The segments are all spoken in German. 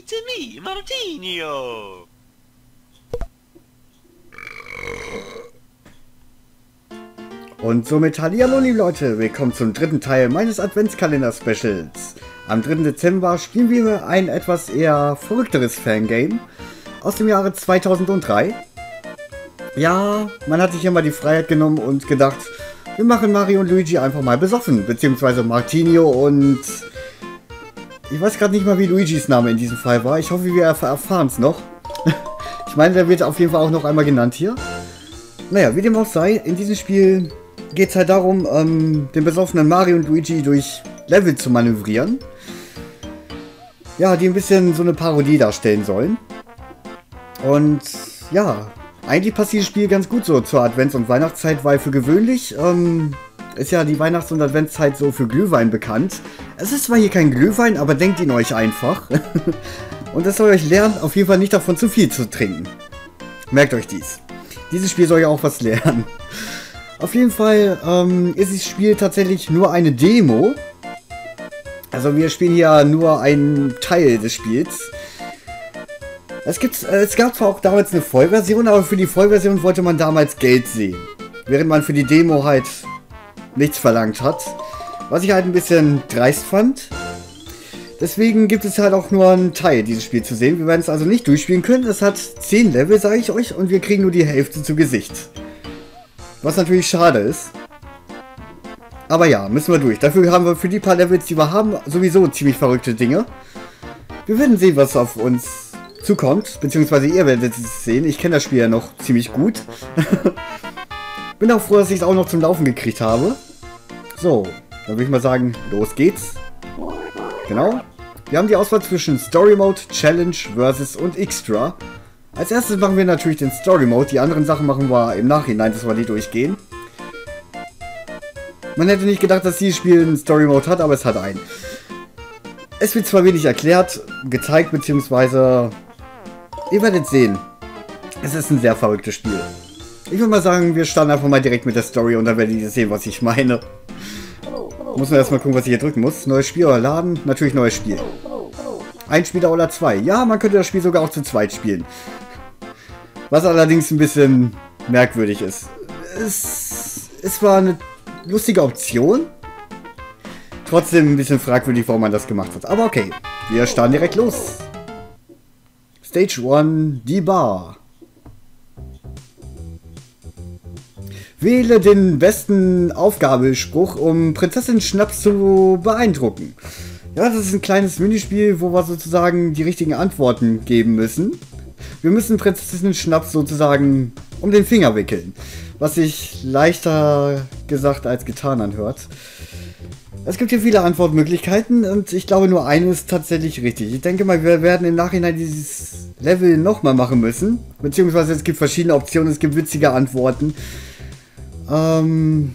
It's me, Martinio. Und somit hallo liebe Leute, willkommen zum dritten Teil meines Adventskalender-Specials. Am 3. Dezember spielen wir ein etwas eher verrückteres Fangame aus dem Jahre 2003. Ja, man hat sich immer die Freiheit genommen und gedacht, wir machen Mario und Luigi einfach mal besoffen, beziehungsweise Martinio und... Ich weiß gerade nicht mal, wie Luigis Name in diesem Fall war. Ich hoffe, wir erfahren es noch. ich meine, der wird auf jeden Fall auch noch einmal genannt hier. Naja, wie dem auch sei, in diesem Spiel geht es halt darum, ähm, den besoffenen Mario und Luigi durch Level zu manövrieren. Ja, die ein bisschen so eine Parodie darstellen sollen. Und ja, eigentlich passt dieses Spiel ganz gut so zur Advents- und Weihnachtszeit, weil für gewöhnlich ähm, ist ja die Weihnachts- und Adventszeit so für Glühwein bekannt. Es ist zwar hier kein Glühwein, aber denkt ihn euch einfach. und es soll euch lernen, auf jeden Fall nicht davon zu viel zu trinken. Merkt euch dies. Dieses Spiel soll ja auch was lernen. Auf jeden Fall ähm, ist das Spiel tatsächlich nur eine Demo. Also wir spielen hier nur einen Teil des Spiels. Es, gibt, es gab zwar auch damals eine Vollversion, aber für die Vollversion wollte man damals Geld sehen. Während man für die Demo halt nichts verlangt hat. Was ich halt ein bisschen dreist fand. Deswegen gibt es halt auch nur einen Teil dieses Spiel zu sehen. Wir werden es also nicht durchspielen können. Es hat 10 Level, sage ich euch, und wir kriegen nur die Hälfte zu Gesicht. Was natürlich schade ist. Aber ja, müssen wir durch. Dafür haben wir für die paar Levels, die wir haben, sowieso ziemlich verrückte Dinge. Wir werden sehen, was auf uns zukommt. Beziehungsweise ihr werdet es sehen. Ich kenne das Spiel ja noch ziemlich gut. Bin auch froh, dass ich es auch noch zum Laufen gekriegt habe. So, dann würde ich mal sagen, los geht's. Genau. Wir haben die Auswahl zwischen Story Mode, Challenge, Versus und Extra. Als erstes machen wir natürlich den Story Mode. Die anderen Sachen machen wir im Nachhinein, dass wir die durchgehen. Man hätte nicht gedacht, dass dieses Spiel einen Story Mode hat, aber es hat einen. Es wird zwar wenig erklärt, gezeigt, beziehungsweise ihr werdet sehen. Es ist ein sehr verrücktes Spiel. Ich würde mal sagen, wir starten einfach mal direkt mit der Story und dann werdet ihr sehen, was ich meine. Muss man erstmal gucken, was ich hier drücken muss. Neues Spiel oder Laden? Natürlich neues Spiel. Ein Spieler oder zwei. Ja, man könnte das Spiel sogar auch zu zweit spielen. Was allerdings ein bisschen merkwürdig ist. Es, es war eine lustige Option. Trotzdem ein bisschen fragwürdig, warum man das gemacht hat. Aber okay, wir starten direkt los. Stage 1, die Bar. Wähle den besten Aufgabespruch, um Prinzessin Schnaps zu beeindrucken. Ja, das ist ein kleines Minispiel, wo wir sozusagen die richtigen Antworten geben müssen. Wir müssen Prinzessin Schnaps sozusagen um den Finger wickeln. Was sich leichter gesagt als getan anhört. Es gibt hier viele Antwortmöglichkeiten und ich glaube nur eine ist tatsächlich richtig. Ich denke mal, wir werden im Nachhinein dieses Level nochmal machen müssen. Beziehungsweise es gibt verschiedene Optionen, es gibt witzige Antworten. Ähm,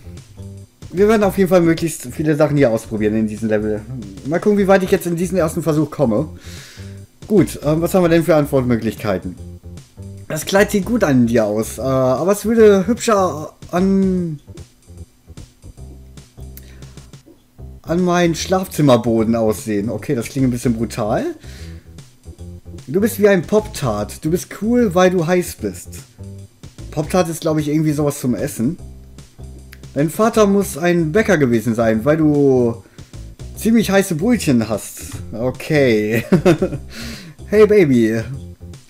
wir werden auf jeden Fall möglichst viele Sachen hier ausprobieren in diesem Level. Mal gucken, wie weit ich jetzt in diesen ersten Versuch komme. Gut, ähm, was haben wir denn für Antwortmöglichkeiten? Das Kleid sieht gut an dir aus, äh, aber es würde hübscher an an meinen Schlafzimmerboden aussehen. Okay, das klingt ein bisschen brutal. Du bist wie ein Pop-Tart. Du bist cool, weil du heiß bist. Pop-Tart ist, glaube ich, irgendwie sowas zum Essen. Dein Vater muss ein Bäcker gewesen sein, weil du ziemlich heiße Brötchen hast. Okay. hey Baby,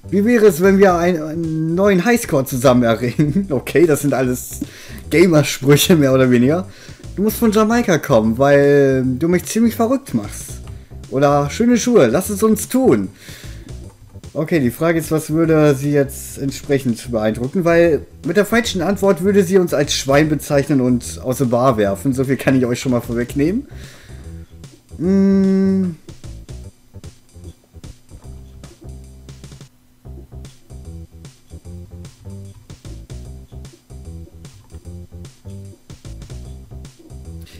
wie wäre es, wenn wir einen, einen neuen Highscore zusammen erringen? Okay, das sind alles Gamersprüche mehr oder weniger. Du musst von Jamaika kommen, weil du mich ziemlich verrückt machst. Oder schöne Schuhe, lass es uns tun. Okay, die Frage ist, was würde sie jetzt entsprechend beeindrucken? Weil mit der falschen Antwort würde sie uns als Schwein bezeichnen und aus der Bar werfen. So viel kann ich euch schon mal vorwegnehmen. Hm.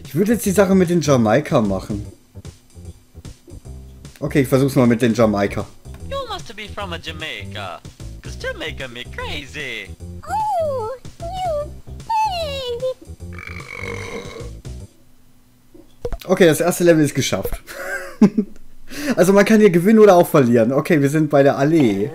Ich würde jetzt die Sache mit den Jamaika machen. Okay, ich versuch's mal mit den Jamaika. From Jamaica. Cause Jamaica me crazy. Oh, you pig! Okay, das erste Level ist geschafft. also man kann hier gewinnen oder auch verlieren. Okay, wir sind bei der Allee.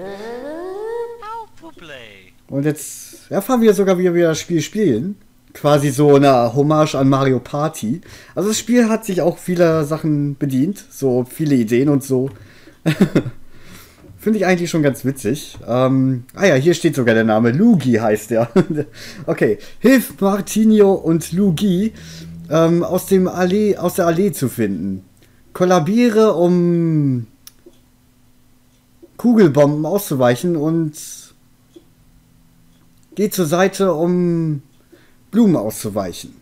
Und jetzt erfahren wir sogar, wie wir das Spiel spielen. Quasi so eine Hommage an Mario Party. Also das Spiel hat sich auch vieler Sachen bedient. So viele Ideen und so. Finde ich eigentlich schon ganz witzig. Ähm, ah ja, hier steht sogar der Name. Lugi heißt der. okay. Hilf Martinio und Lugi ähm, aus, dem Allee, aus der Allee zu finden. Kollabiere, um Kugelbomben auszuweichen und geh zur Seite, um Blumen auszuweichen.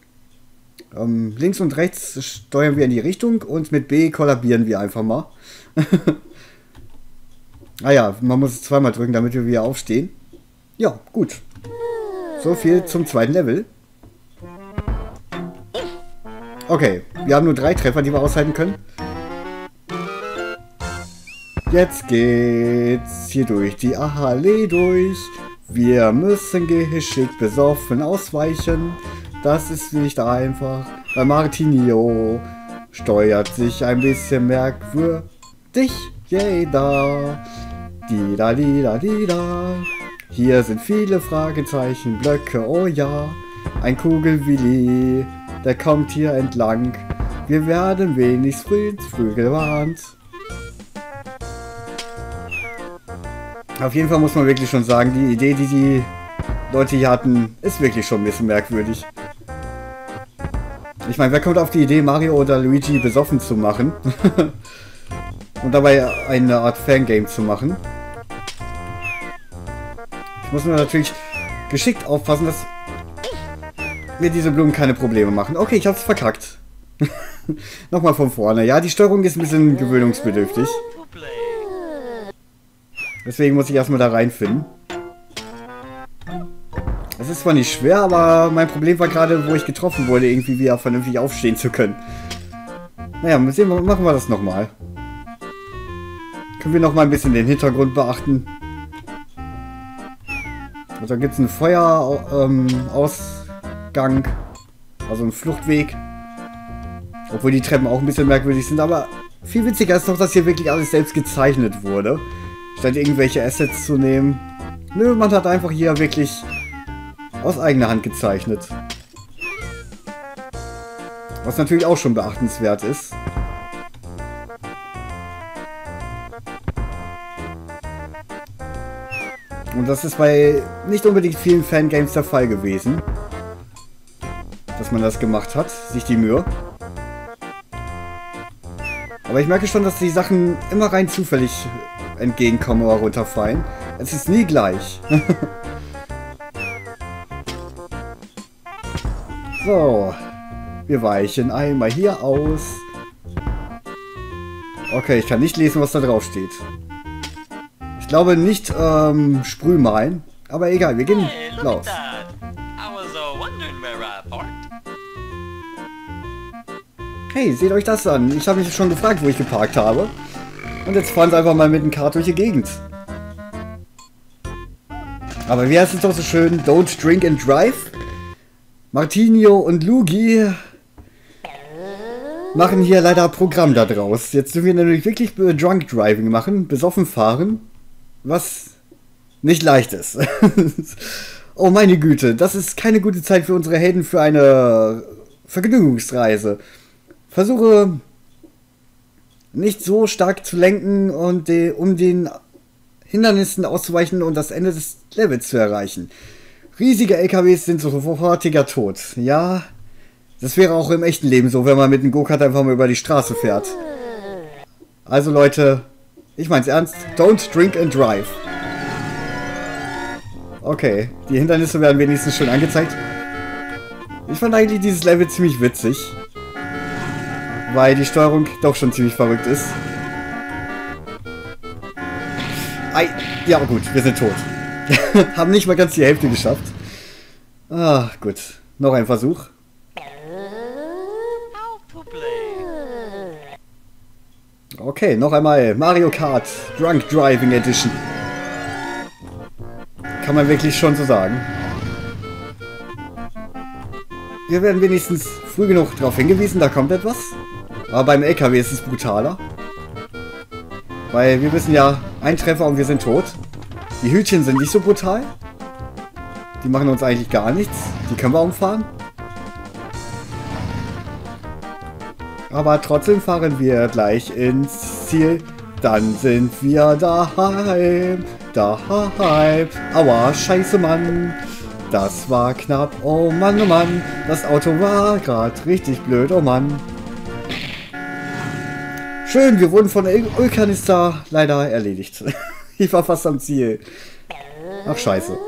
Ähm, links und rechts steuern wir in die Richtung und mit B kollabieren wir einfach mal. ah ja, man muss es zweimal drücken, damit wir wieder aufstehen. Ja, gut. So viel zum zweiten Level. Okay, wir haben nur drei Treffer, die wir aushalten können. Jetzt geht's hier durch die Allee durch. Wir müssen geschickt besoffen ausweichen. Das ist nicht einfach. Bei Martinio steuert sich ein bisschen merkwürdig jeder. Die da, die da, da. Hier sind viele Fragezeichen, Blöcke, oh ja. Ein Kugelwilli, der kommt hier entlang. Wir werden wenigstens früh, früh gewarnt. Auf jeden Fall muss man wirklich schon sagen, die Idee, die die Leute hier hatten, ist wirklich schon ein bisschen merkwürdig. Ich meine, wer kommt auf die Idee, Mario oder Luigi besoffen zu machen? Und dabei eine Art Fangame zu machen. Ich muss natürlich geschickt aufpassen, dass mir diese Blumen keine Probleme machen. Okay, ich hab's verkackt. Nochmal von vorne. Ja, die Steuerung ist ein bisschen gewöhnungsbedürftig. Deswegen muss ich erstmal da reinfinden. Es ist zwar nicht schwer, aber mein Problem war gerade, wo ich getroffen wurde, irgendwie wieder vernünftig aufstehen zu können. Naja, sehen, machen wir das nochmal. Können wir nochmal ein bisschen den Hintergrund beachten. Und da gibt es einen Feuerausgang, also einen Fluchtweg. Obwohl die Treppen auch ein bisschen merkwürdig sind, aber viel witziger ist noch, dass hier wirklich alles selbst gezeichnet wurde. Statt irgendwelche Assets zu nehmen. Nö, man hat einfach hier wirklich aus eigener Hand gezeichnet. Was natürlich auch schon beachtenswert ist. Und das ist bei nicht unbedingt vielen Fangames der Fall gewesen. Dass man das gemacht hat, sich die Mühe. Aber ich merke schon, dass die Sachen immer rein zufällig entgegenkommen oder runterfallen. Es ist nie gleich. so. Wir weichen einmal hier aus. Okay, ich kann nicht lesen, was da drauf steht. Ich glaube nicht ähm, Sprühmalen. Aber egal, wir gehen Hey, los. uh. Hey, seht euch das an. Ich habe mich schon gefragt, wo ich geparkt habe. Und jetzt fahren sie einfach mal mit dem Kart durch die Gegend. Aber wie heißt es doch so schön? Don't drink and drive? Martinio und Lugi machen hier leider Programm da draus. Jetzt dürfen wir nämlich wirklich Drunk Driving machen, besoffen fahren, was nicht leicht ist. oh meine Güte, das ist keine gute Zeit für unsere Helden für eine Vergnügungsreise. Versuche nicht so stark zu lenken und de, um den Hindernissen auszuweichen und das Ende des Levels zu erreichen. Riesige LKWs sind sofortiger Tod. Ja, das wäre auch im echten Leben so, wenn man mit einem Go-Kart einfach mal über die Straße fährt. Also Leute, ich mein's ernst, don't drink and drive. Okay, die Hindernisse werden wenigstens schon angezeigt. Ich fand eigentlich dieses Level ziemlich witzig. Weil die Steuerung doch schon ziemlich verrückt ist. Ei, ja gut, wir sind tot. Haben nicht mal ganz die Hälfte geschafft. Ah, gut. Noch ein Versuch. How to play? Okay, noch einmal Mario Kart Drunk Driving Edition. Kann man wirklich schon so sagen. Wir werden wenigstens früh genug darauf hingewiesen, da kommt etwas. Aber beim LKW ist es brutaler. Weil wir wissen ja, ein Treffer und wir sind tot. Die Hütchen sind nicht so brutal. Die machen uns eigentlich gar nichts. Die können wir umfahren. Aber trotzdem fahren wir gleich ins Ziel. Dann sind wir daheim. Daheim. Aua, scheiße, Mann. Das war knapp. Oh Mann, oh Mann. Das Auto war gerade richtig blöd. Oh Mann. Schön, wir wurden von der Ölkanister leider erledigt. ich war fast am Ziel. Ach, scheiße.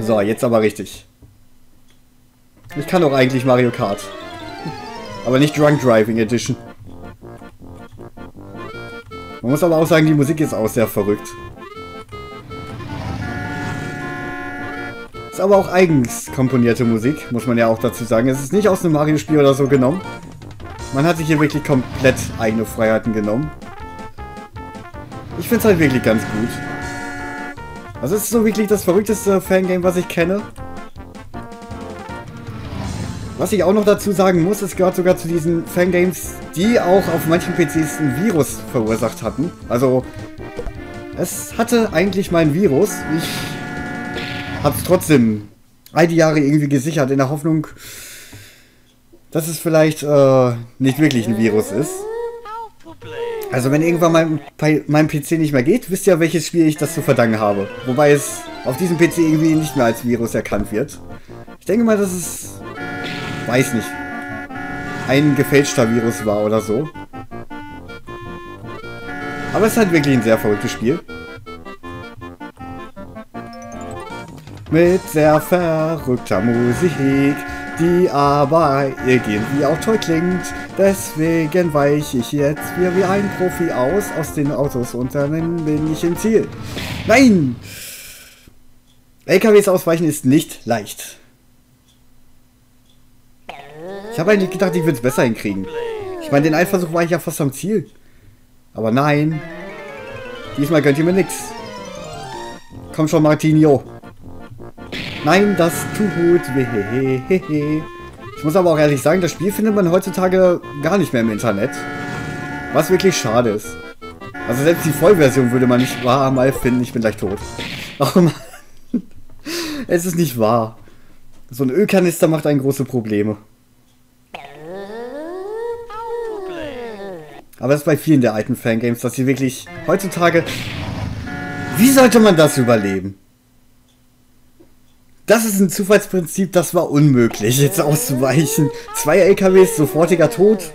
So, jetzt aber richtig. Ich kann doch eigentlich Mario Kart. Aber nicht Drunk Driving Edition. Man muss aber auch sagen, die Musik ist auch sehr verrückt. Ist aber auch eigens komponierte Musik, muss man ja auch dazu sagen. Es ist nicht aus einem Mario-Spiel oder so genommen. Man hat sich hier wirklich komplett eigene Freiheiten genommen. Ich finde es halt wirklich ganz gut. Also es ist so wirklich das verrückteste Fangame, was ich kenne. Was ich auch noch dazu sagen muss, es gehört sogar zu diesen Fangames, die auch auf manchen PCs ein Virus verursacht hatten. Also, es hatte eigentlich mein Virus. Ich habe es trotzdem all die Jahre irgendwie gesichert, in der Hoffnung, dass es vielleicht äh, nicht wirklich ein Virus ist. Also wenn irgendwann mein, meinem PC nicht mehr geht, wisst ihr, welches Spiel ich das zu verdanken habe. Wobei es auf diesem PC irgendwie nicht mehr als Virus erkannt wird. Ich denke mal, dass es, weiß nicht, ein gefälschter Virus war oder so. Aber es ist halt wirklich ein sehr verrücktes Spiel. Mit sehr verrückter Musik, die aber irgendwie auch toll klingt. Deswegen weiche ich jetzt wie, wie ein Profi aus aus den Autos und dann bin ich im Ziel. Nein! LKWs ausweichen ist nicht leicht. Ich habe eigentlich gedacht, ich würde es besser hinkriegen. Ich meine, den einen Versuch war ich ja fast am Ziel. Aber nein. Diesmal gönnt ihr mir nix. Komm schon, Martinho. Nein, das tut weh. Ich muss aber auch ehrlich sagen, das Spiel findet man heutzutage gar nicht mehr im Internet. Was wirklich schade ist. Also selbst die Vollversion würde man nicht wahr mal finden. Ich bin gleich tot. Oh Mann. Es ist nicht wahr. So ein Ölkanister macht einen große Probleme. Aber das ist bei vielen der alten Fangames, dass sie wirklich heutzutage... Wie sollte man das überleben? Das ist ein Zufallsprinzip, das war unmöglich, jetzt auszuweichen. Zwei LKWs, sofortiger Tod.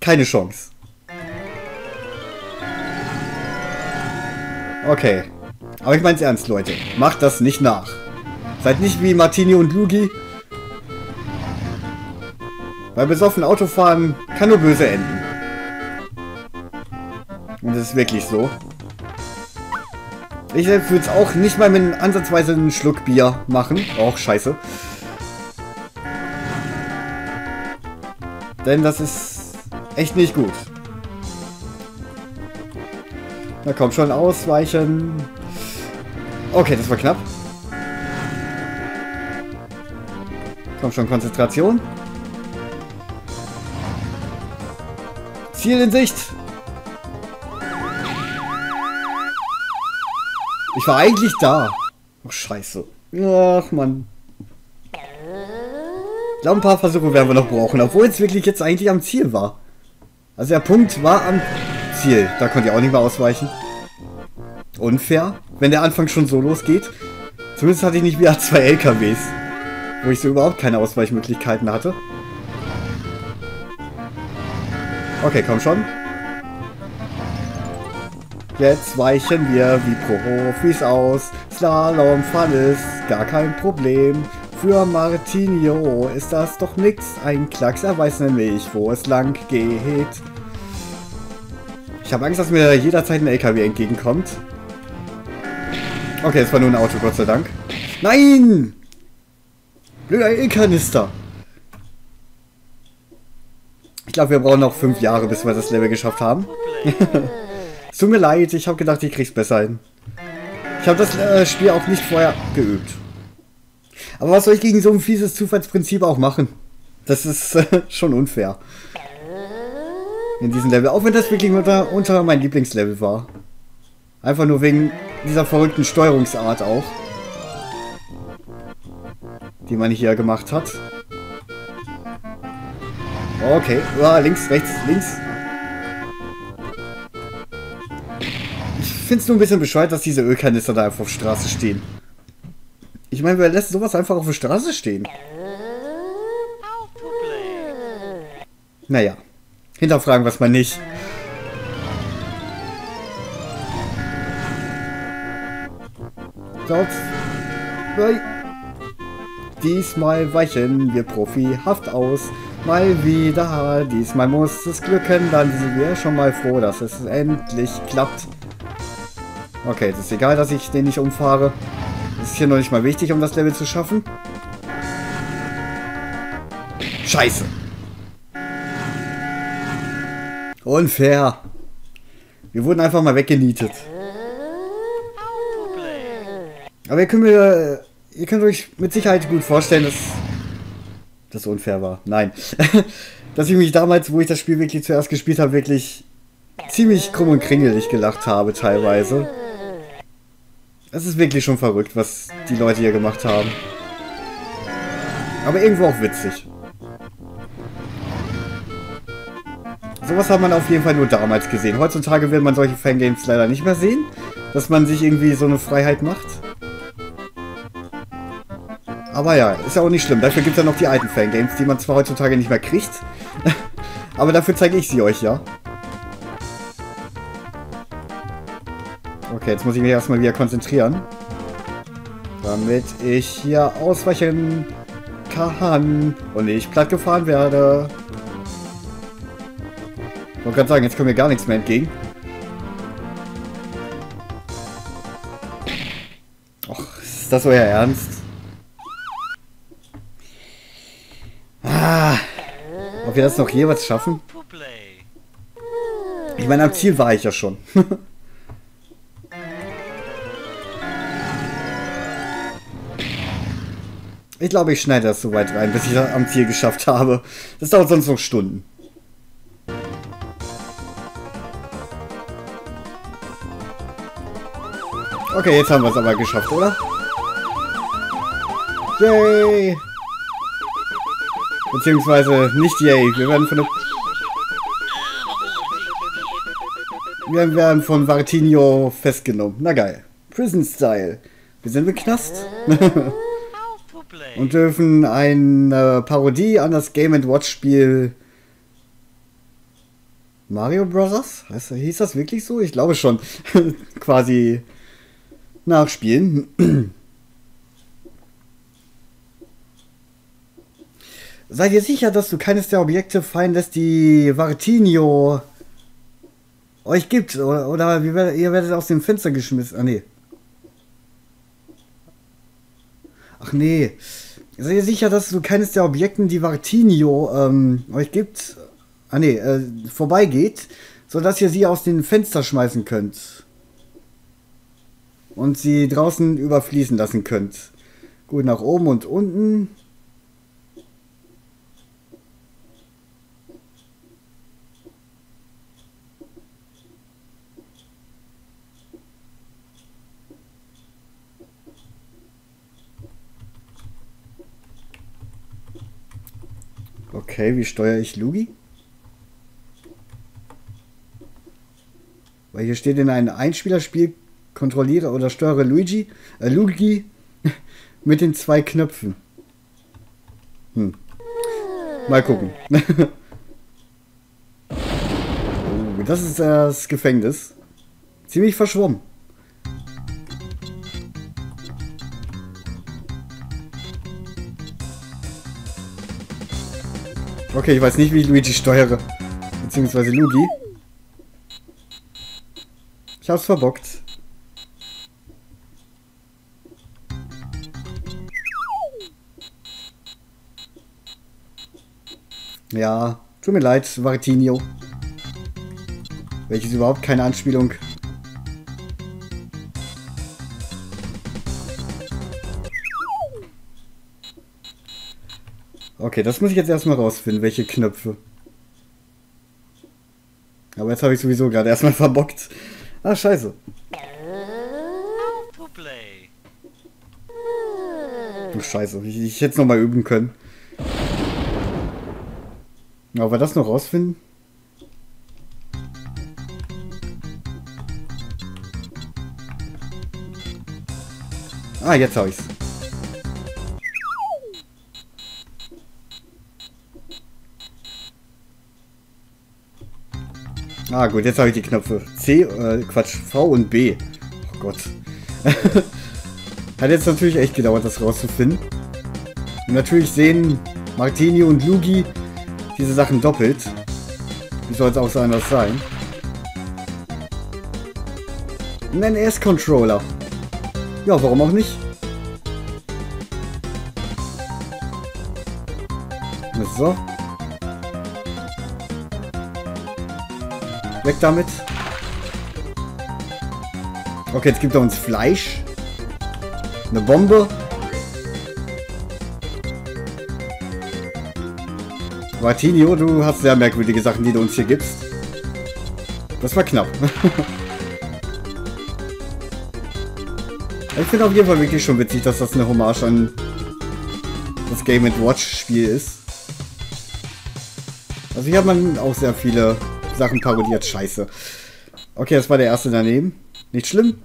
Keine Chance. Okay. Aber ich mein's ernst, Leute. Macht das nicht nach. Seid nicht wie Martini und Lugi. Weil besoffen Autofahren kann nur böse enden. Und das ist wirklich so. Ich selbst würde es auch nicht mal mit ansatzweise einen Schluck Bier machen. Och, scheiße. Denn das ist echt nicht gut. Na komm schon, ausweichen. Okay, das war knapp. Komm schon, Konzentration. Ziel in Sicht. Ich war eigentlich da. Oh, scheiße. Ach, Mann. Ich glaube, ein paar Versuche werden wir noch brauchen, obwohl es wirklich jetzt eigentlich am Ziel war. Also der Punkt war am Ziel. Da konnte ich auch nicht mehr ausweichen. Unfair, wenn der Anfang schon so losgeht. Zumindest hatte ich nicht wieder zwei LKWs, wo ich so überhaupt keine Ausweichmöglichkeiten hatte. Okay, komm schon. Jetzt weichen wir wie Profis aus. Slalom fahren ist gar kein Problem. Für Martinio ist das doch nix. Ein Klacks, er weiß nämlich, wo es lang geht. Ich habe Angst, dass mir jederzeit ein LKW entgegenkommt. Okay, es war nur ein Auto, Gott sei Dank. Nein! Blöder E-Kanister. Ich glaube, wir brauchen noch fünf Jahre, bis wir das Level geschafft haben. es tut mir leid, ich habe gedacht, ich krieg's besser hin. Ich habe das äh, Spiel auch nicht vorher geübt. Aber was soll ich gegen so ein fieses Zufallsprinzip auch machen? Das ist äh, schon unfair. in diesem Level. Auch wenn das wirklich unter, unter mein Lieblingslevel war. Einfach nur wegen dieser verrückten Steuerungsart auch. Die man hier gemacht hat. Okay, ja, links, rechts, links. Finde es nur ein bisschen bescheuert, dass diese Ölkanister da einfach auf der Straße stehen. Ich meine, wer lässt sowas einfach auf der Straße stehen? Naja, hinterfragen was man nicht. Dort. Diesmal weichen wir profihaft aus. Mal wieder. Diesmal muss es glücken. Dann sind wir schon mal froh, dass es endlich klappt. Okay, es ist egal, dass ich den nicht umfahre. Das ist hier noch nicht mal wichtig, um das Level zu schaffen. Scheiße. Unfair. Wir wurden einfach mal weggenietet. Aber ihr könnt mir, ihr könnt euch mit Sicherheit gut vorstellen, dass das unfair war. Nein. dass ich mich damals, wo ich das Spiel wirklich zuerst gespielt habe, wirklich ziemlich krumm und kringelig gelacht habe teilweise. Es ist wirklich schon verrückt, was die Leute hier gemacht haben. Aber irgendwo auch witzig. Sowas hat man auf jeden Fall nur damals gesehen. Heutzutage will man solche Fangames leider nicht mehr sehen, dass man sich irgendwie so eine Freiheit macht. Aber ja, ist ja auch nicht schlimm. Dafür gibt es ja noch die alten Fangames, die man zwar heutzutage nicht mehr kriegt. aber dafür zeige ich sie euch ja. Okay, jetzt muss ich mich erstmal wieder konzentrieren. Damit ich hier ausweichen kann und nicht platt gefahren werde. Ich wollte gerade sagen, jetzt kommt mir gar nichts mehr entgegen. Och, ist das euer Ernst? Ah, ob wir das noch jeweils schaffen? Ich meine, am Ziel war ich ja schon. ich glaube, ich schneide das so weit rein, bis ich das am Ziel geschafft habe. Das dauert sonst noch Stunden. Okay, jetzt haben wir es aber geschafft, oder? Yay! Beziehungsweise nicht yay. Wir werden von der... Wir werden von Vartinho festgenommen. Na geil. Prison Style. Wir sind im Knast. Und dürfen eine Parodie an das Game Watch Spiel Mario Brothers? Heißt, hieß das wirklich so? Ich glaube schon. Quasi nachspielen. Seid ihr sicher, dass du keines der Objekte fallen lässt, die Vartinio euch gibt? Oder, oder ihr werdet aus dem Fenster geschmissen? Ah, nee. Ach nee. Seid ihr sicher, dass du keines der Objekten, die Vartinio ähm, euch gibt, ah nee, äh, vorbeigeht, sodass ihr sie aus dem Fenster schmeißen könnt? und sie draußen überfließen lassen könnt. Gut, nach oben und unten. Okay, wie steuere ich Lugi? Weil hier steht in einem Einspielerspiel kontrolliere oder steuere Luigi, äh, Luigi mit den zwei Knöpfen. Hm. Mal gucken. oh, das ist das Gefängnis. Ziemlich verschwommen. Okay, ich weiß nicht, wie ich Luigi steuere. Beziehungsweise Luigi. Ich hab's verbockt. Ja, tut mir leid, Vartinho. Welches überhaupt keine Anspielung. Okay, das muss ich jetzt erstmal rausfinden, welche Knöpfe. Aber jetzt habe ich sowieso gerade erstmal verbockt. Ah, scheiße. Du Scheiße. Ich, ich hätte es nochmal üben können. Aber wir das noch rausfinden? Ah, jetzt habe ich's. Ah gut, jetzt habe ich die Knöpfe. C, äh, Quatsch, V und B. Oh Gott. Hat jetzt natürlich echt gedauert, das rauszufinden. Und natürlich sehen Martini und Lugi diese Sachen doppelt. Wie soll es auch so anders sein? Ein NES-Controller. Ja, warum auch nicht? So. Weg damit. Okay, jetzt gibt er uns Fleisch. Eine Bombe. Martinio, du hast sehr merkwürdige Sachen, die du uns hier gibst. Das war knapp. ich finde auf jeden Fall wirklich schon witzig, dass das eine Hommage an das Game Watch Spiel ist. Also hier hat man auch sehr viele Sachen parodiert. Scheiße. Okay, das war der erste daneben. Nicht schlimm.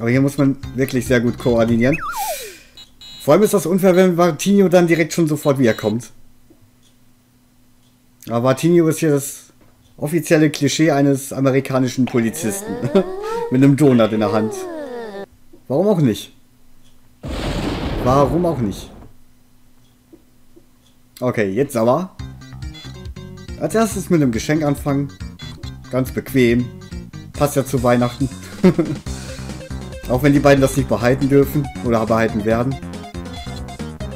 Aber hier muss man wirklich sehr gut koordinieren. Vor allem ist das unfair, wenn Martinho dann direkt schon sofort wiederkommt. Aber Martinho ist hier das offizielle Klischee eines amerikanischen Polizisten. Mit einem Donut in der Hand. Warum auch nicht? Warum auch nicht? Okay, jetzt aber. Als erstes mit einem Geschenk anfangen. Ganz bequem. Passt ja zu Weihnachten. Auch wenn die beiden das nicht behalten dürfen oder behalten werden.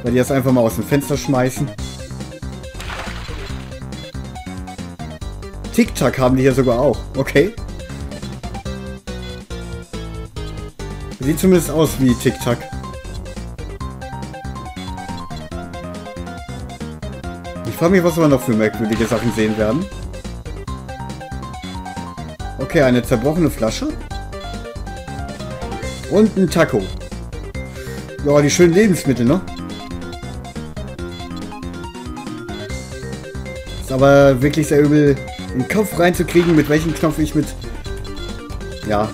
Weil die das einfach mal aus dem Fenster schmeißen. Tic-Tac haben die hier sogar auch. Okay. Sieht zumindest aus wie Tic-Tac. Ich frage mich, was wir noch für merkwürdige Sachen sehen werden. Okay, eine zerbrochene Flasche. Und ein Taco. Ja, die schönen Lebensmittel, ne? Ist aber wirklich sehr übel, den Kopf reinzukriegen, mit welchem Knopf ich mit... Ja.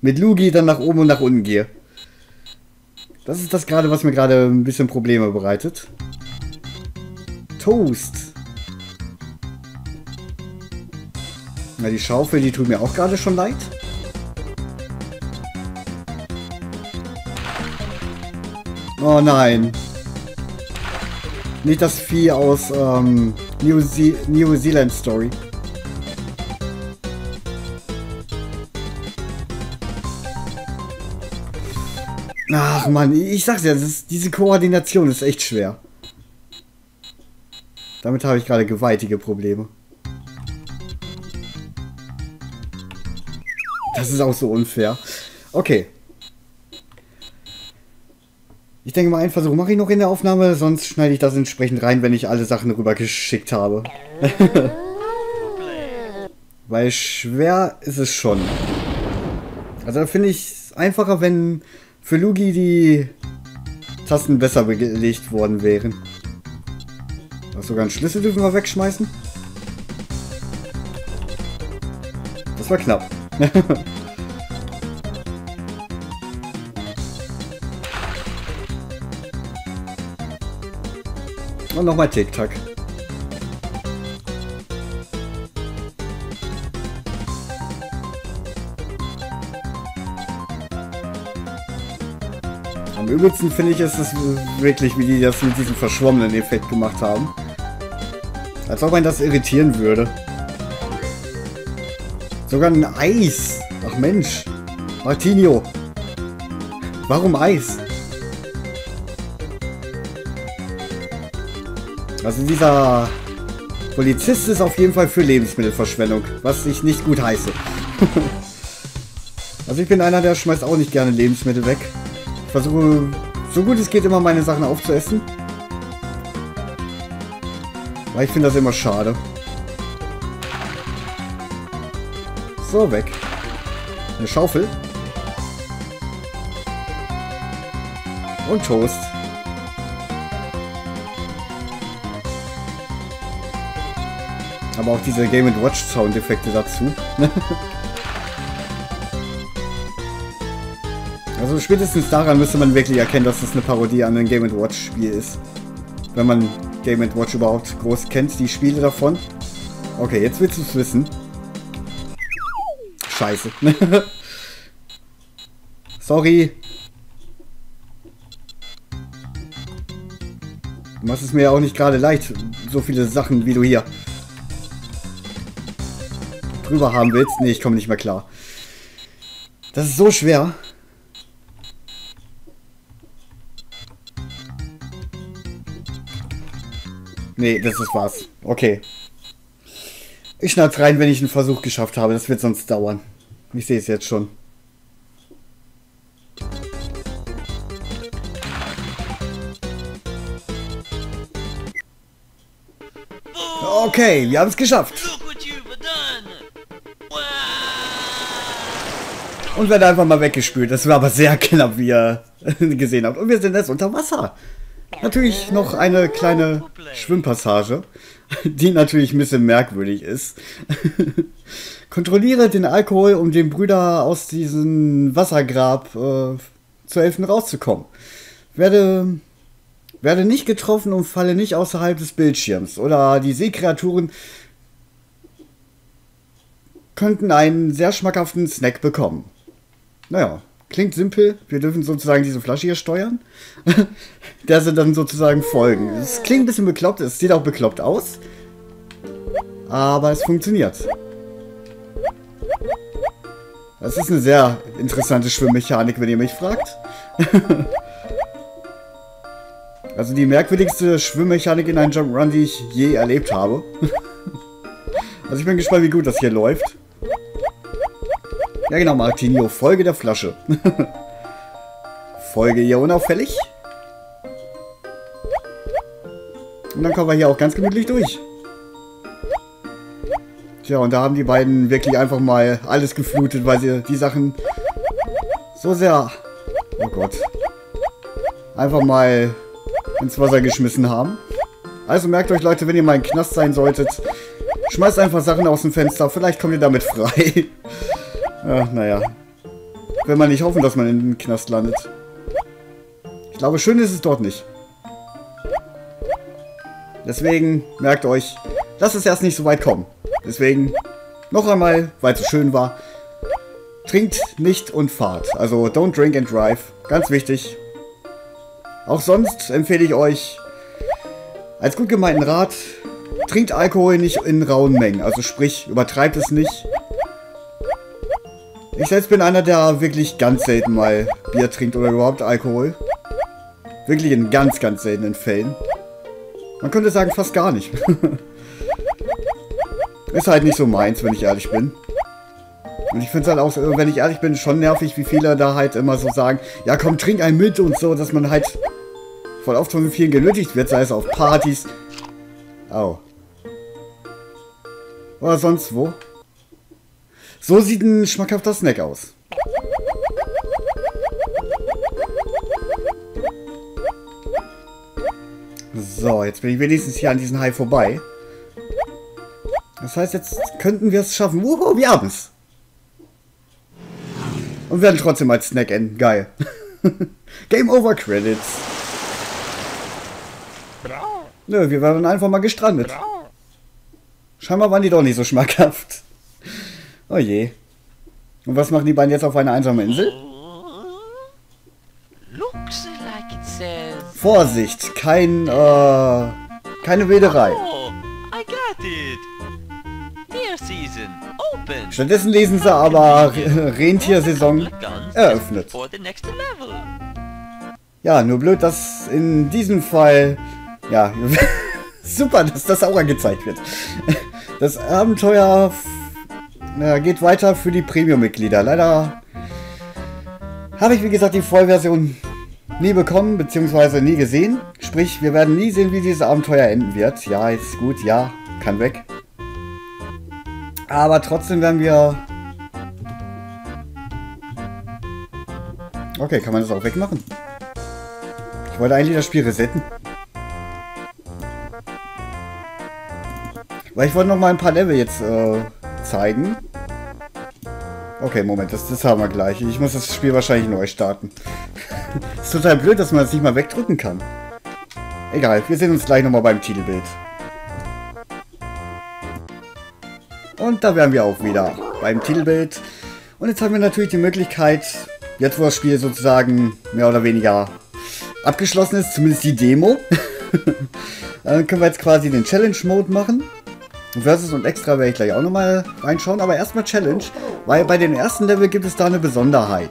Mit Lugi dann nach oben und nach unten gehe. Das ist das gerade, was mir gerade ein bisschen Probleme bereitet. Toast. Na, die Schaufel, die tut mir auch gerade schon leid. Oh nein. Nicht das Vieh aus ähm, New, Ze New Zealand Story. Ach man, ich sag's ja, ist, diese Koordination ist echt schwer. Damit habe ich gerade gewaltige Probleme. Das ist auch so unfair. Okay. Ich denke mal, einen Versuch mache ich noch in der Aufnahme, sonst schneide ich das entsprechend rein, wenn ich alle Sachen rübergeschickt habe. Weil schwer ist es schon. Also da finde ich es einfacher, wenn für Lugi die Tasten besser belegt worden wären. Ach, sogar einen Schlüssel dürfen wir wegschmeißen. Das war knapp. Und nochmal Tic-Tac. Am übelsten finde ich es ist wirklich, wie die das mit diesem verschwommenen Effekt gemacht haben. Als ob man das irritieren würde. Sogar ein Eis. Ach Mensch. Martinho. Warum Eis? Also dieser Polizist ist auf jeden Fall für Lebensmittelverschwendung, was ich nicht gut heiße. also ich bin einer, der schmeißt auch nicht gerne Lebensmittel weg. Ich versuche, so gut es geht, immer meine Sachen aufzuessen. Weil ich finde das immer schade. So, weg. Eine Schaufel. Und Toast. Aber auch diese Game Watch Soundeffekte dazu. also spätestens daran müsste man wirklich erkennen, dass das eine Parodie an ein Game Watch Spiel ist. Wenn man Game Watch überhaupt groß kennt, die Spiele davon. Okay, jetzt willst du es wissen. Scheiße. Sorry. Du machst es mir ja auch nicht gerade leicht, so viele Sachen wie du hier drüber haben willst. Nee, ich komme nicht mehr klar. Das ist so schwer. Nee, das ist was. Okay. Ich schneid's rein, wenn ich einen Versuch geschafft habe. Das wird sonst dauern. Ich sehe es jetzt schon. Okay, wir haben es geschafft. Und werden einfach mal weggespült. Das war aber sehr knapp, wie ihr gesehen habt. Und wir sind jetzt unter Wasser. Natürlich noch eine kleine Schwimmpassage, die natürlich ein bisschen merkwürdig ist. Kontrolliere den Alkohol, um den Brüder aus diesem Wassergrab äh, zu helfen, rauszukommen. Werde, werde nicht getroffen und falle nicht außerhalb des Bildschirms. Oder die Seekreaturen könnten einen sehr schmackhaften Snack bekommen. Naja, klingt simpel. Wir dürfen sozusagen diese Flasche hier steuern. Der sie dann sozusagen folgen. Es klingt ein bisschen bekloppt, es sieht auch bekloppt aus. Aber es funktioniert. Das ist eine sehr interessante Schwimmmechanik, wenn ihr mich fragt. also die merkwürdigste Schwimmmechanik in einem Jump'n'Run, die ich je erlebt habe. also ich bin gespannt, wie gut das hier läuft. Ja genau, Martinio, Folge der Flasche. Folge hier unauffällig. Und dann kommen wir hier auch ganz gemütlich durch. Tja, und da haben die beiden wirklich einfach mal alles geflutet, weil sie die Sachen so sehr... Oh Gott. Einfach mal ins Wasser geschmissen haben. Also merkt euch, Leute, wenn ihr mal im Knast sein solltet, schmeißt einfach Sachen aus dem Fenster. Vielleicht kommt ihr damit frei. Ach, naja. Wenn man nicht hoffen, dass man in den Knast landet. Ich glaube, schön ist es dort nicht. Deswegen, merkt euch, lasst es erst nicht so weit kommen. Deswegen, noch einmal, weil es so schön war, trinkt nicht und fahrt. Also, don't drink and drive. Ganz wichtig. Auch sonst empfehle ich euch, als gut gemeinten Rat, trinkt Alkohol nicht in rauen Mengen. Also sprich, übertreibt es nicht. Ich selbst bin einer, der wirklich ganz selten mal Bier trinkt oder überhaupt Alkohol. Wirklich in ganz, ganz seltenen Fällen. Man könnte sagen, fast gar nicht. Ist halt nicht so meins, wenn ich ehrlich bin. Und ich finde es halt auch, wenn ich ehrlich bin, schon nervig, wie viele da halt immer so sagen, ja komm, trink ein mit und so, dass man halt voll oft von vielen genötigt wird, sei es auf Partys. Au. Oder sonst wo. So sieht ein schmackhafter Snack aus. So, jetzt bin ich wenigstens hier an diesem Hai vorbei. Das heißt, jetzt könnten wir es schaffen. Wuhu, wir haben es. Und werden trotzdem als Snack enden. Geil. Game Over Credits. Nö, wir waren einfach mal gestrandet. Scheinbar waren die doch nicht so schmackhaft. Oh je. Und was machen die beiden jetzt auf einer einsamen Insel? Looks like it says. Vorsicht, kein, äh, keine Wilderei. Oh. Stattdessen lesen sie aber Re- Rentiersaison eröffnet. Ja, nur blöd, dass in diesem Fall, ja, super, dass das auch angezeigt wird. Das Abenteuer ja, geht weiter für die Premium-Mitglieder. Leider habe ich, wie gesagt, die Vollversion nie bekommen, beziehungsweise nie gesehen. Sprich, sprich, wir werden nie sehen, wie dieses Abenteuer enden wird. Ja, ist gut, ja, kann weg. Aber trotzdem werden wir... Okay, kann man das auch wegmachen? Ich wollte eigentlich das Spiel resetten. Weil ich wollte noch mal ein paar Level jetzt äh, zeigen. Okay, Moment, das, das haben wir gleich. Ich muss das Spiel wahrscheinlich neu starten. ist total blöd, dass man das nicht mal wegdrücken kann. Egal, wir sehen uns gleich nochmal beim Titelbild. Und da wären wir auch wieder beim Titelbild. Und jetzt haben wir natürlich die Möglichkeit, jetzt wo das Spiel sozusagen mehr oder weniger abgeschlossen ist, zumindest die Demo, dann können wir jetzt quasi den Challenge-Mode machen. Versus und Extra werde ich gleich auch nochmal reinschauen, aber erstmal Challenge, weil bei den ersten Level gibt es da eine Besonderheit.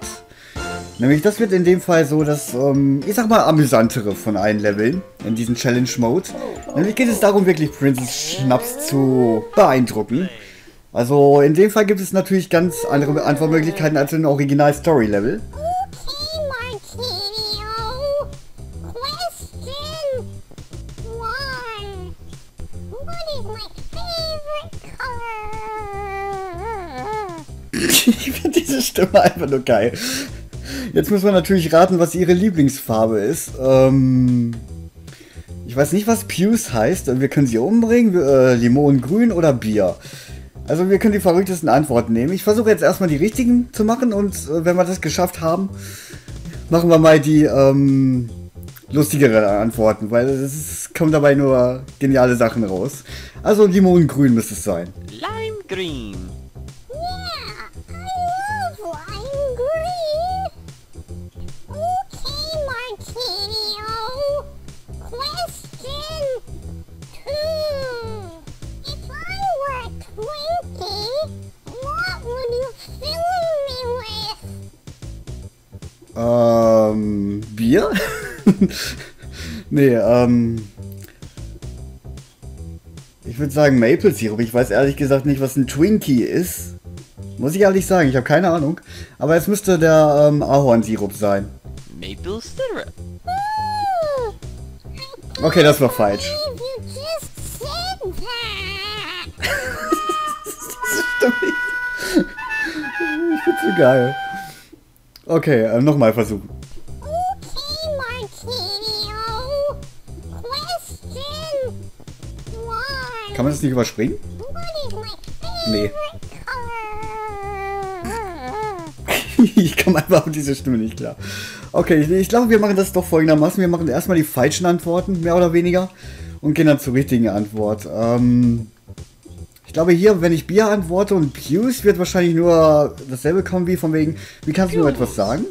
Nämlich das wird in dem Fall so das, ähm, ich sag mal, amüsantere von allen Leveln in diesem Challenge-Mode. Nämlich geht es darum, wirklich Princess Schnaps zu beeindrucken. Also in dem Fall gibt es natürlich ganz andere Antwortmöglichkeiten als in Original-Story-Level. Stimme einfach nur geil. Jetzt muss man natürlich raten, was ihre Lieblingsfarbe ist. Ähm, ich weiß nicht, was Pews heißt. Wir können sie umbringen. Äh, Limonengrün oder Bier. Also wir können die verrücktesten Antworten nehmen. Ich versuche jetzt erstmal die richtigen zu machen und äh, wenn wir das geschafft haben, machen wir mal die ähm, lustigere Antworten, weil es kommen dabei nur geniale Sachen raus. Also Limonengrün müsste es sein. Lime green. Ähm, Bier? nee, ähm. Ich würde sagen Maple Syrup. Ich weiß ehrlich gesagt nicht, was ein Twinkie ist. Muss ich ehrlich sagen, ich habe keine Ahnung. Aber es müsste der ähm, Ahornsirup sein. Maple syrup. Ooh, Okay, das war falsch. just said that. Ich find's so geil. Okay, äh, nochmal versuchen. Kann man das nicht überspringen? Nee. ich komme einfach auf diese Stimme nicht klar. Okay, ich, ich glaube, wir machen das doch folgendermaßen. Wir machen erstmal die falschen Antworten, mehr oder weniger. Und gehen dann zur richtigen Antwort. Ähm, glaube hier, wenn ich Bier antworte und Pews, wird wahrscheinlich nur dasselbe kommen wie von wegen, wie kannst du nur etwas sagen?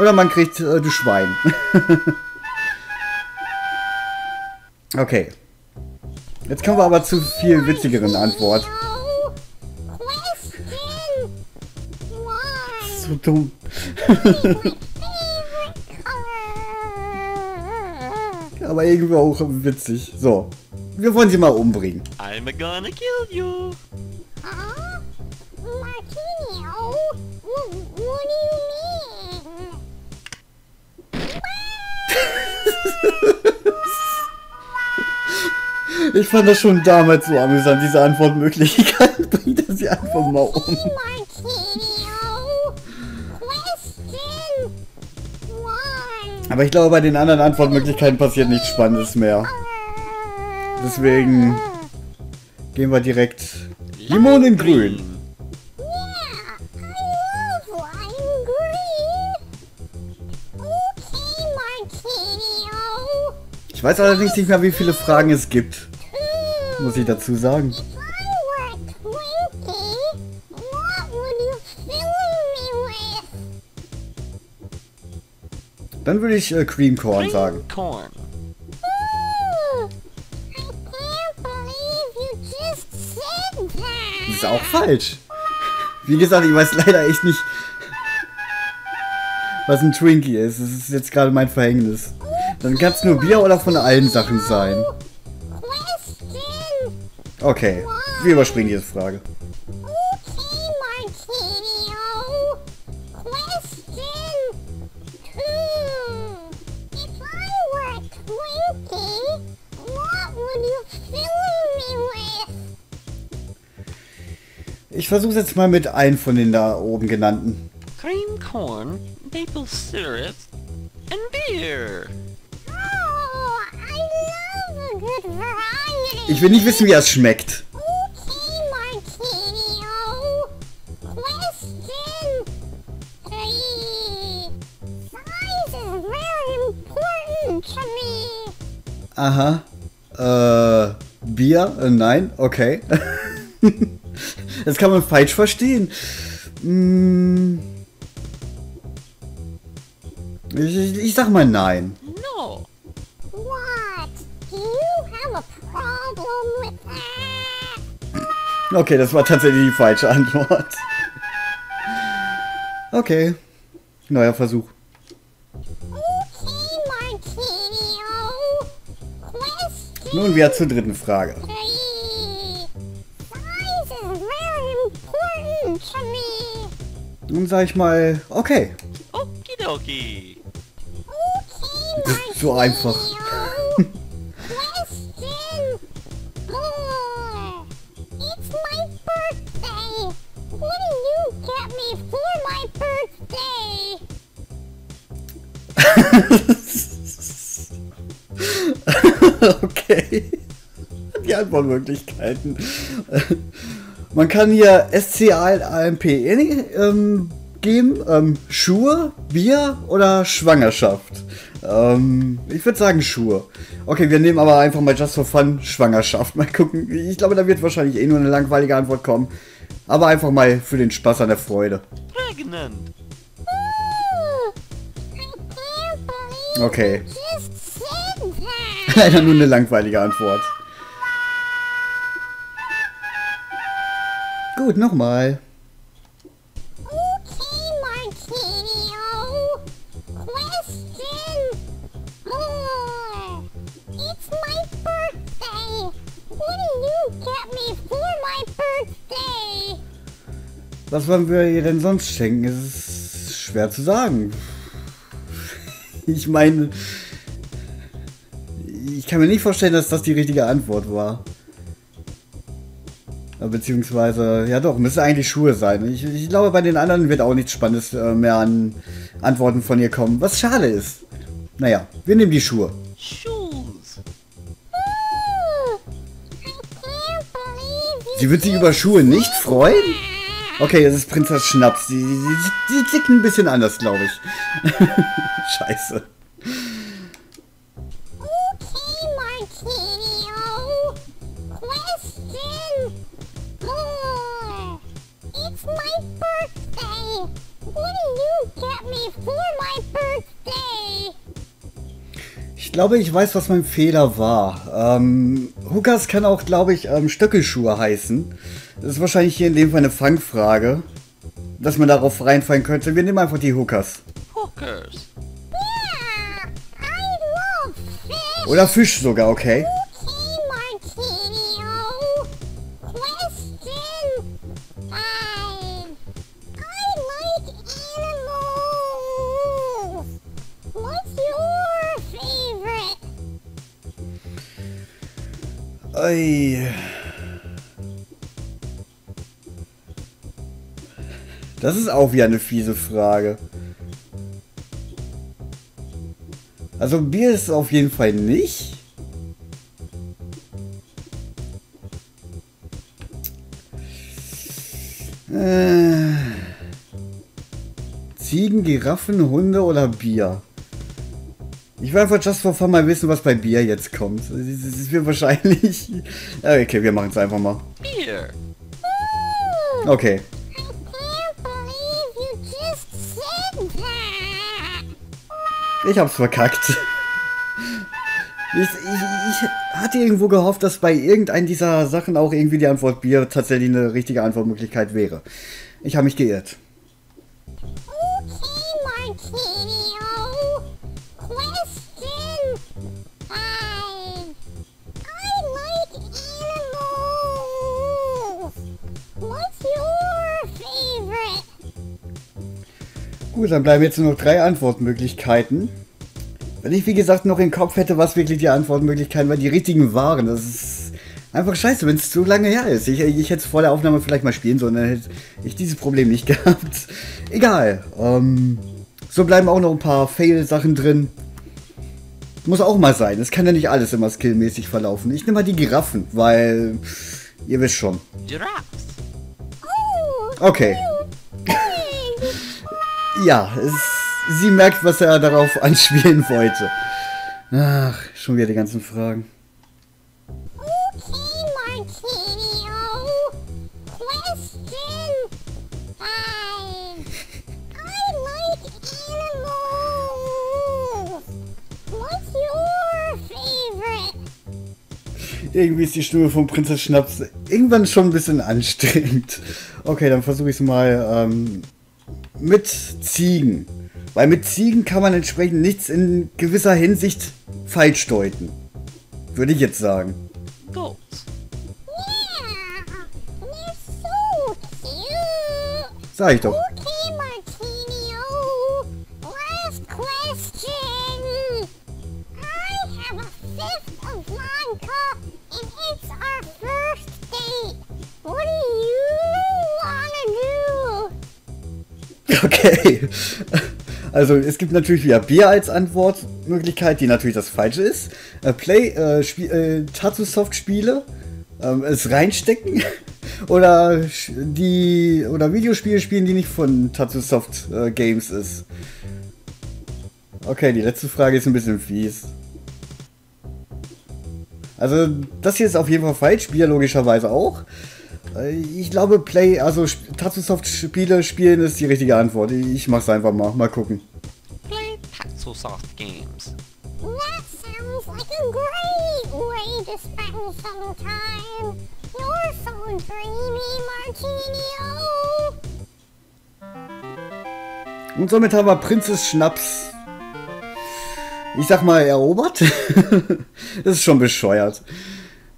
Oder man kriegt äh, du Schwein. okay. Jetzt kommen wir aber zu viel witzigeren Antwort. So dumm. Aber irgendwie auch witzig. So. Wir wollen sie mal umbringen. I'm gonna kill you. Huh? Martinio? What, what do you mean? Ich fand das schon damals so amüsant, diese Antwortmöglichkeit. Bringt er sie einfach mal um. Aber ich glaube, bei den anderen Antwortmöglichkeiten passiert nichts Spannendes mehr. Deswegen gehen wir direkt Limonengrün. Ich weiß allerdings nicht mehr, wie viele Fragen es gibt. Muss ich dazu sagen. Dann würde ich äh, Cream Corn sagen. Green corn. That. Ist auch falsch. Wie gesagt, ich weiß leider echt nicht, was ein Twinkie ist. Das ist jetzt gerade mein Verhängnis. Dann kann es nur Bier oder von allen Sachen sein. Okay, wir überspringen diese Frage. Ich versuche jetzt mal mit einem von den da oben genannten. Cream corn, maple syrup, and beer. Oh, I love a good variety. Ich will nicht wissen, wie es schmeckt. Okay, Martinio. Question three. Size is very important to me. Aha. Äh, Bier? Äh, nein? Okay. das kann man falsch verstehen. Hm. Ich, ich, ich sag mal nein. No. What? Do you have a problem with that? Okay, das war tatsächlich die falsche Antwort. Okay. Neuer Versuch. Okay, Nun wir zur dritten Frage. Nun sag ich mal, okay. Okidoki. Okay, So einfach. Martinio. Question four. It's my birthday. What do you get me for my birthday? okay. Die Antwortmöglichkeiten. Man kann hier SCALP ähm, geben. Ähm, Schuhe, Bier oder Schwangerschaft. Ähm, ich würde sagen Schuhe. Okay, wir nehmen aber einfach mal just for fun Schwangerschaft. Mal gucken. Ich glaube, da wird wahrscheinlich eh nur eine langweilige Antwort kommen. Aber einfach mal für den Spaß an der Freude. Pregnant. Okay. Leider nur eine langweilige Antwort. My birthday? Was wollen wir ihr denn sonst schenken? Es ist schwer zu sagen. Ich meine, ich kann mir nicht vorstellen, dass das die richtige Antwort war. Beziehungsweise, ja doch, müsste eigentlich Schuhe sein. Ich, ich glaube, bei den anderen wird auch nichts Spannendes äh, mehr an Antworten von ihr kommen. Was schade ist. Naja, wir nehmen die Schuhe. Shoes. Sie wird sich über Schuhe nicht freuen? Okay, das ist Prinzess Schnaps. Sie, sie, sie, sie tickt ein bisschen anders, glaube ich. Scheiße. Glaube, ich weiß, was mein Fehler war. Ähm, Hookers kann auch, glaube ich, ähm, Stöckelschuhe heißen. Das ist wahrscheinlich hier in dem Fall eine Fangfrage. Dass man darauf reinfallen könnte. Wir nehmen einfach die Hookers. Hookers. Yeah, I love fish. Oder Fisch sogar, okay? Okay, Ui. Das ist auch wieder eine fiese Frage. Also Bier ist auf jeden Fall nicht. Äh, Ziegen, Giraffen, Hunde oder Bier? Ich will einfach just for fun mal wissen, was bei Bier jetzt kommt. Das ist wird wahrscheinlich... Okay, wir machen es einfach mal. Ooh, Okay. Ich hab's verkackt. Ich, ich, ich hatte irgendwo gehofft, dass bei irgendeinem dieser Sachen auch irgendwie die Antwort Bier tatsächlich eine richtige Antwortmöglichkeit wäre. Ich habe mich geirrt. Gut, dann bleiben jetzt nur noch drei Antwortmöglichkeiten. Wenn ich, wie gesagt, noch im Kopf hätte, was wirklich die Antwortmöglichkeiten, weil die richtigen waren, das ist Einfach scheiße, wenn es zu lange her ist. Ich, ich hätte es vor der Aufnahme vielleicht mal spielen sollen, dann hätte ich dieses Problem nicht gehabt. Egal. Ähm, so bleiben auch noch ein paar Fail-Sachen drin. Muss auch mal sein. Es kann ja nicht alles immer skillmäßig verlaufen. Ich nehme mal die Giraffen, weil ihr wisst schon. Giraffes. Okay. Ja, es, sie merkt, was er darauf anspielen wollte. Ach, schon wieder die ganzen Fragen. Okay, Martino. Question five. I like animals. What's your favorite? Irgendwie ist die Stimme von Prinzess Schnaps irgendwann schon ein bisschen anstrengend. Okay, dann versuche ich es mal ähm, mit Ziegen. Weil mit Ziegen kann man entsprechend nichts in gewisser Hinsicht falsch deuten. Würde ich jetzt sagen. Cute. Sag ich doch. Okay. Also es gibt natürlich wieder Bier als Antwortmöglichkeit, die natürlich das Falsche ist. Äh, Play, äh, Spie äh, Tatsusoft Spiele, ähm, es reinstecken oder die oder Videospiele spielen, die nicht von Tatsusoft äh, Games ist. Okay, die letzte Frage ist ein bisschen fies. Also das hier ist auf jeden Fall falsch, Bier logischerweise auch. Äh, Ich glaube, Play, also Sp- Tatsusoft-Spiele spielen ist die richtige Antwort. Ich mach's einfach mal. Mal gucken. Play Tatsusoft games. That sounds like a great way to spend some time. You're so dreamy, Martinio. Und somit haben wir Prinzess Schnaps. Ich sag mal, erobert. das ist schon bescheuert.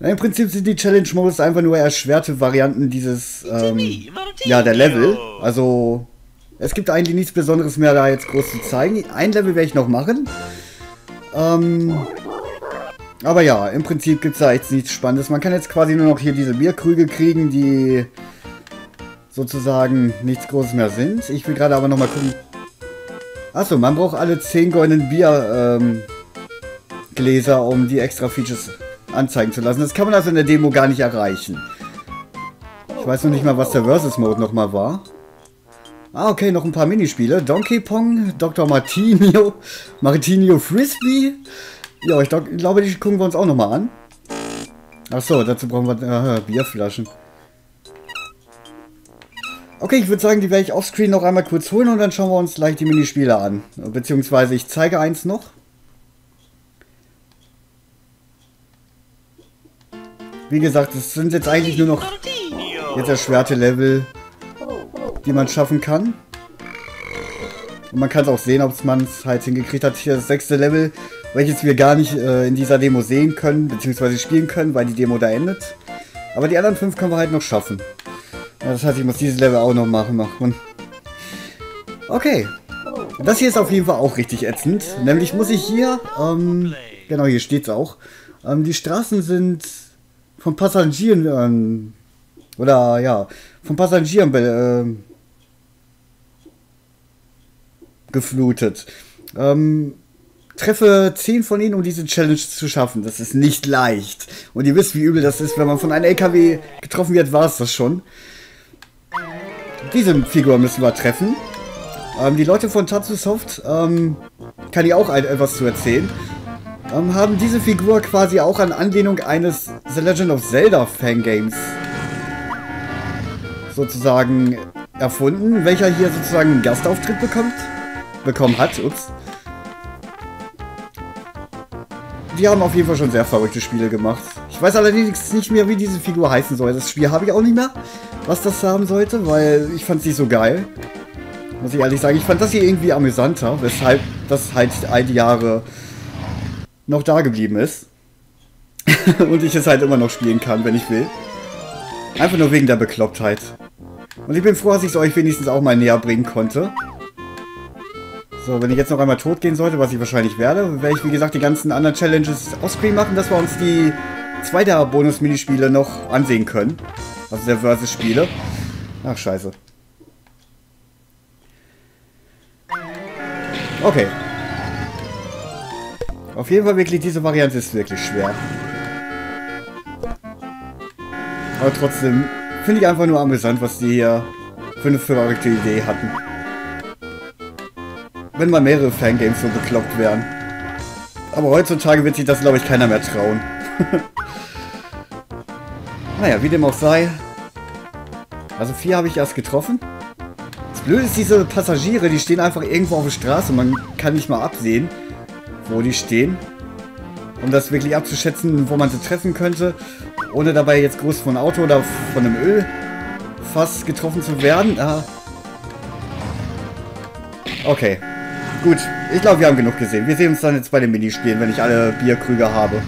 Im Prinzip sind die Challenge-Modus einfach nur erschwerte Varianten dieses, ähm, ja, der Level. Also, es gibt eigentlich nichts Besonderes mehr da jetzt groß zu zeigen. Ein Level werde ich noch machen. Ähm, aber ja, im Prinzip gibt es da jetzt nichts Spannendes. Man kann jetzt quasi nur noch hier diese Bierkrüge kriegen, die sozusagen nichts Großes mehr sind. Ich will gerade aber noch mal gucken. Achso, man braucht alle 10 goldenen Biergläser, ähm, um die extra Features anzeigen zu lassen. Das kann man also in der Demo gar nicht erreichen. Ich weiß noch nicht mal, was der Versus-Mode nochmal war. Ah, okay, noch ein paar Minispiele. Donkey Kong, Dr. Martinio, Martinio Frisbee. Ja, ich glaub- glaube, die gucken wir uns auch nochmal an. Achso, dazu brauchen wir äh, Bierflaschen. Okay, ich würde sagen, die werde ich offscreen noch einmal kurz holen und dann schauen wir uns gleich die Minispiele an. Beziehungsweise ich zeige eins noch. Wie gesagt, es sind jetzt eigentlich nur noch jetzt erschwerte Level, die man schaffen kann. Und man kann es auch sehen, ob man es halt hingekriegt hat. Hier das sechste Level, welches wir gar nicht äh, in dieser Demo sehen können, beziehungsweise spielen können, weil die Demo da endet. Aber die anderen fünf können wir halt noch schaffen. Ja, das heißt, ich muss dieses Level auch noch machen. machen. Okay. Das hier ist auf jeden Fall auch richtig ätzend. Nämlich muss ich hier, ähm, genau hier steht es auch, ähm, die Straßen sind von Passagieren, ähm, oder ja, von Passagieren ähm, geflutet. Ähm, treffe 10 von ihnen, um diese Challenge zu schaffen. Das ist nicht leicht. Und ihr wisst, wie übel das ist, wenn man von einem LKW getroffen wird, war es das schon. Diese Figur müssen wir treffen. Ähm, die Leute von Tatsusoft, ähm, kann ich auch etwas zu erzählen, ähm, haben diese Figur quasi auch an Anlehnung eines The Legend of Zelda Fangames sozusagen erfunden, welcher hier sozusagen einen Gastauftritt bekommt, bekommen hat. Ups. Die haben auf jeden Fall schon sehr verrückte Spiele gemacht. Ich weiß allerdings nicht mehr, wie diese Figur heißen soll. Das Spiel habe ich auch nicht mehr, was das haben sollte, weil ich fand nicht so geil. Muss ich ehrlich sagen, ich fand das hier irgendwie amüsanter, weshalb das halt all die Jahre noch da geblieben ist. Und ich es halt immer noch spielen kann, wenn ich will. Einfach nur wegen der Beklopptheit. Und ich bin froh, dass ich es euch wenigstens auch mal näher bringen konnte. So, wenn ich jetzt noch einmal tot gehen sollte, was ich wahrscheinlich werde, werde ich, wie gesagt, die ganzen anderen Challenges offscreen machen, dass wir uns die zwei der Bonus-Minispiele noch ansehen können. Also der Versus-Spiele. Ach, scheiße. Okay. Auf jeden Fall wirklich, diese Variante ist wirklich schwer. Aber trotzdem finde ich einfach nur amüsant, was die hier für eine verrückte Idee hatten. Wenn mal mehrere Fangames so bekloppt wären. Aber heutzutage wird sich das, glaube ich, keiner mehr trauen. naja, wie dem auch sei. Also vier habe ich erst getroffen. Das Blöde ist, diese Passagiere, die stehen einfach irgendwo auf der Straße. Man kann nicht mal absehen, wo die stehen. Um das wirklich abzuschätzen, wo man sie treffen könnte. Ohne dabei jetzt groß von Auto oder von einem Ölfass getroffen zu werden. Ah. Okay. Gut, ich glaube, wir haben genug gesehen. Wir sehen uns dann jetzt bei den Minispielen, wenn ich alle Bierkrüge habe.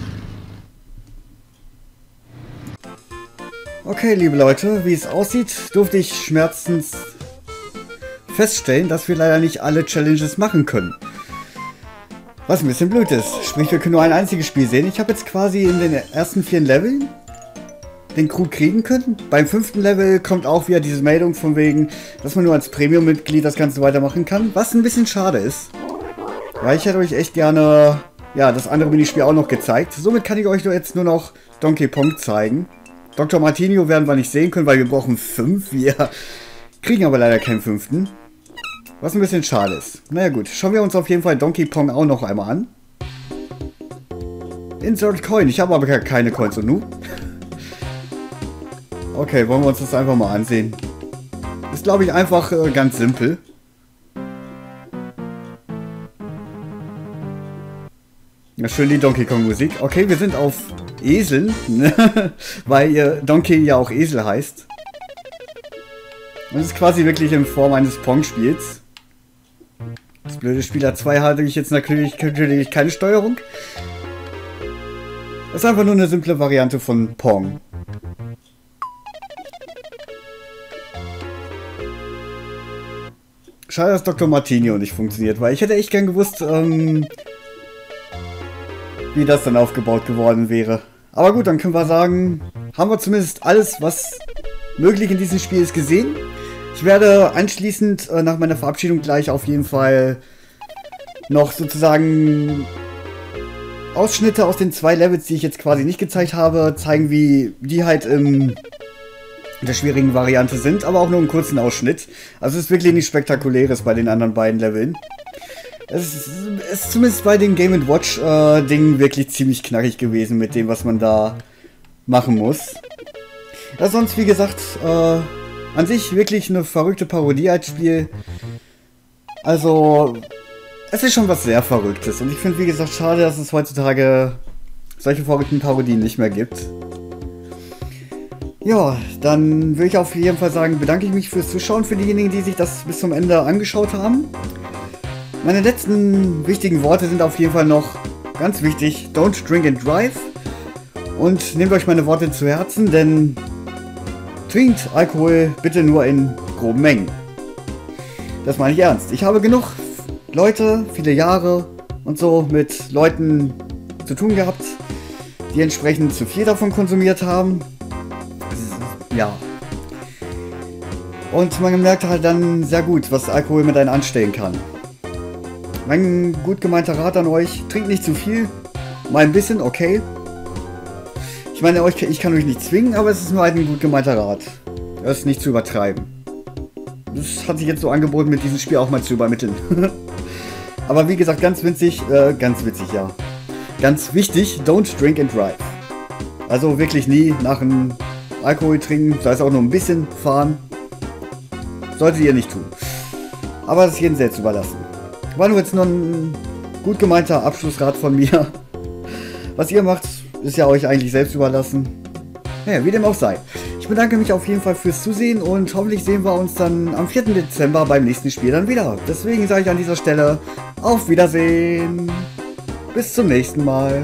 Okay, liebe Leute, wie es aussieht, durfte ich schmerzens feststellen, dass wir leider nicht alle Challenges machen können. Was ein bisschen blöd ist. Sprich, wir können nur ein einziges Spiel sehen. Ich habe jetzt quasi in den ersten vier Leveln den Crew kriegen können. Beim fünften Level kommt auch wieder diese Meldung von wegen, dass man nur als Premium-Mitglied das Ganze weitermachen kann. Was ein bisschen schade ist. Weil ich hätte euch echt gerne ja, das andere Minispiel auch noch gezeigt. Somit kann ich euch jetzt nur noch Donkey Kong zeigen. Dr. Martinio werden wir nicht sehen können, weil wir brauchen fünf. Wir kriegen aber leider keinen fünften. Was ein bisschen schade ist. Naja gut, schauen wir uns auf jeden Fall Donkey Kong auch noch einmal an. Insert Coin. Ich habe aber keine Coins und nu. Okay, wollen wir uns das einfach mal ansehen. Ist, glaube ich, einfach äh, ganz simpel. Ja, schön die Donkey Kong Musik. Okay, wir sind auf Eseln, ne? weil ihr Donkey ja auch Esel heißt. Es ist quasi wirklich in Form eines Pong-Spiels. Das blöde Spieler 2 hatte ich jetzt natürlich, natürlich keine Steuerung. Das ist einfach nur eine simple Variante von Pong. Schade, dass Dr. Martinio nicht funktioniert, weil ich hätte echt gern gewusst, ähm, wie das dann aufgebaut geworden wäre. Aber gut, dann können wir sagen, haben wir zumindest alles, was möglich in diesem Spiel ist, gesehen. Ich werde anschließend äh, nach meiner Verabschiedung gleich auf jeden Fall noch sozusagen Ausschnitte aus den zwei Levels, die ich jetzt quasi nicht gezeigt habe, zeigen, wie die halt im der schwierigen Variante sind, aber auch nur einen kurzen Ausschnitt. Also es ist wirklich nichts Spektakuläres bei den anderen beiden Leveln. Es ist, ist zumindest bei den Game Watch äh, Dingen wirklich ziemlich knackig gewesen mit dem, was man da machen muss. Ja, sonst wie gesagt, äh, an sich wirklich eine verrückte Parodie als Spiel. Also, es ist schon was sehr Verrücktes. Und ich finde, wie gesagt, schade, dass es heutzutage solche verrückten Parodien nicht mehr gibt. Ja, dann würde ich auf jeden Fall sagen, bedanke ich mich fürs Zuschauen für diejenigen, die sich das bis zum Ende angeschaut haben. Meine letzten wichtigen Worte sind auf jeden Fall noch ganz wichtig. Don't drink and drive. Und nehmt euch meine Worte zu Herzen, denn trinkt Alkohol bitte nur in groben Mengen. Das meine ich ernst. Ich habe genug Leute, viele Jahre und so mit Leuten zu tun gehabt, die entsprechend zu viel davon konsumiert haben ja. Und man merkt halt dann sehr gut, was Alkohol mit einem anstellen kann. Mein gut gemeinter Rat an euch, trinkt nicht zu viel. Mal ein bisschen, okay. Ich meine, ich kann euch nicht zwingen, aber es ist nur ein gut gemeinter Rat. Ist nicht zu übertreiben. Das hat sich jetzt so angeboten, mit diesem Spiel auch mal zu übermitteln. aber wie gesagt, ganz witzig, äh, ganz witzig, ja. Ganz wichtig, don't drink and drive. Also wirklich nie nach einem Alkohol trinken, sei es auch nur ein bisschen fahren. Solltet ihr nicht tun. Aber das ist jedem selbst überlassen. War nur jetzt nur ein gut gemeinter Abschlussrat von mir. Was ihr macht, ist ja euch eigentlich selbst überlassen. Naja, wie dem auch sei. Ich bedanke mich auf jeden Fall fürs Zusehen und hoffentlich sehen wir uns dann am 4. Dezember beim nächsten Spiel dann wieder. Deswegen sage ich an dieser Stelle auf Wiedersehen. Bis zum nächsten Mal.